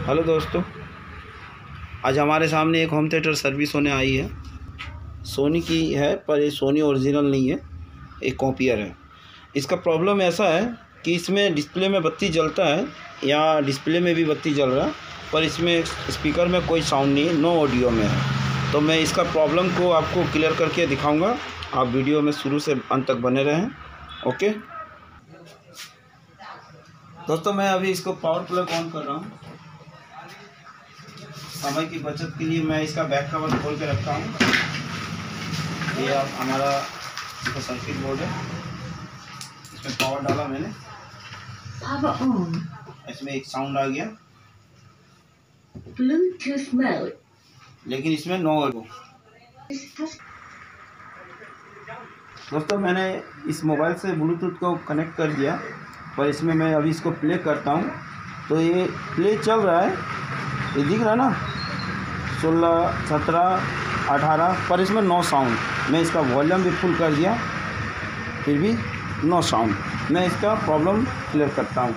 Hello दोस्तों, आज हमारे सामने एक होम थिएटर सर्विस होने आई है। सोनी की है, पर ये सोनी ओरिजिनल नहीं है, एक कॉपियर है। इसका प्रॉब्लम ऐसा है कि इसमें डिस्प्ले में बत्ती जलता है, या डिस्प्ले में भी बत्ती जल रहा है, पर इसमें स्पीकर में कोई साउंड नहीं है नो ऑडियो में है। तो मैं इसका प्रॉब्लम को आपको क्लियर करके दिखाऊँगा। आप वीडियो में शुरू से अंत तक बने रहें ओके दोस्तों, मैं अभी इसको पावर प्लग ऑन कर रहा हूँ। समय की बचत के लिए मैं इसका बैक कवर खोल के रखता हूँ। ये आप हमारा इसका सर्किट बोर्ड है। इसमें पावर डाला मैंने। इसमें एक साउंड आ गया. लेकिन इसमें नो Has दोस्तों मैंने इस मोबाइल से ब्लूटूथ को कनेक्ट कर दिया पर इसमें मैं अभी इसको प्ले करता हूँ। तो ये प्ले चल रहा है। ये दिख रहा है ना? सोलह, सत्रह, अठारह, पर इसमें नो साउंड। मैं इसका वॉल्यूम भी फुल कर दिया, फिर भी नो साउंड। मैं इसका प्रॉब्लम क्लियर करता हूँ।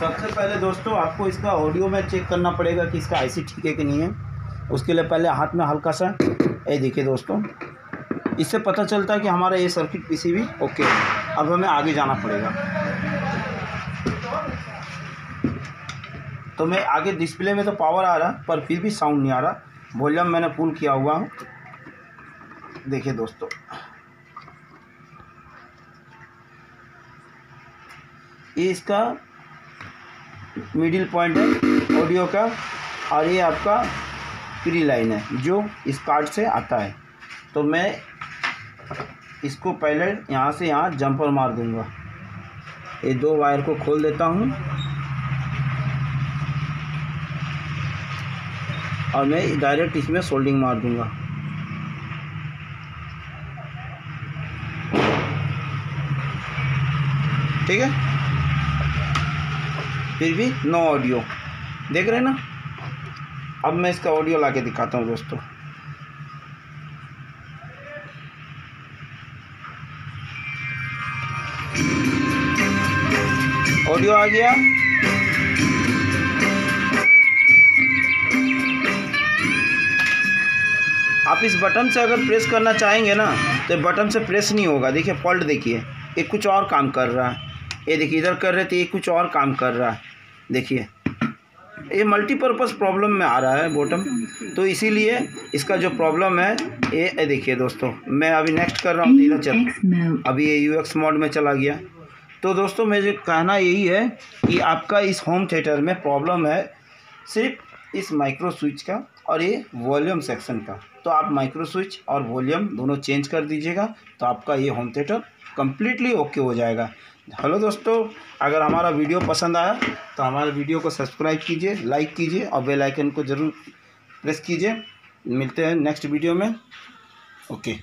सबसे पहले दोस्तों, आपको इसका ऑडियो में चेक करना पड़ेगा कि इसका आईसी ठीक है कि नहीं है। उसके लिए पहले हाथ में हल्का सा ये देखिए दोस्तों। इससे पता चलता है कि हमारा ये सर्किट पीसीबी ओके है। अब हमें आगे जाना पड़ेगा। तो मैं आगे डिस्प्ले में तो पावर आ रहा, पर फिर भी साउंड नहीं आ रहा। वॉल्यूम मैंने फुल किया हुआ। हूँ देखिए दोस्तों। ये इसका मिडिल पॉइंट है ऑडियो का, और ये आपका प्री लाइन है, जो इस कार्ड से आता है। तो मैं इसको पहले यहाँ से यहाँ जंपर मार दूँगा। ये दो वायर को खोल देता हूँ। और मैं डायरेक्ट इसमें सोल्डिंग मार दूँगा। ठीक है? फिर भी नो ऑडियो देख रहे हैं ना? अब मैं इसका ऑडियो ला के दिखाता हूँ दोस्तों। ऑडियो आ गया। आप इस बटन से अगर प्रेस करना चाहेंगे ना तो बटन से प्रेस नहीं होगा। देखिए फॉल्ट देखिए। ये कुछ और काम कर रहा है। ये देखिए इधर कर रहे थे ये कुछ और काम कर रहा है। देखिए ये मल्टीपर्पज़ प्रॉब्लम में आ रहा है बॉटम। तो इसीलिए इसका जो प्रॉब्लम है ये देखिए दोस्तों मैं अभी नेक्स्ट कर रहा हूँ इधर चल। अभी ये यू एक्स मोड में चला गया। तो दोस्तों मुझे कहना यही है कि आपका इस होम थिएटर में प्रॉब्लम है सिर्फ़ इस माइक्रो स्विच का और ये वॉल्यूम सेक्शन का। तो आप माइक्रो स्विच और वॉल्यूम दोनों चेंज कर दीजिएगा तो आपका ये होम थिएटर कम्प्लीटली ओके हो जाएगा। हेलो दोस्तों, अगर हमारा वीडियो पसंद आया तो हमारे वीडियो को सब्सक्राइब कीजिए लाइक कीजिए और बेल आइकन को ज़रूर प्रेस कीजिए। मिलते हैं नेक्स्ट वीडियो में। ओके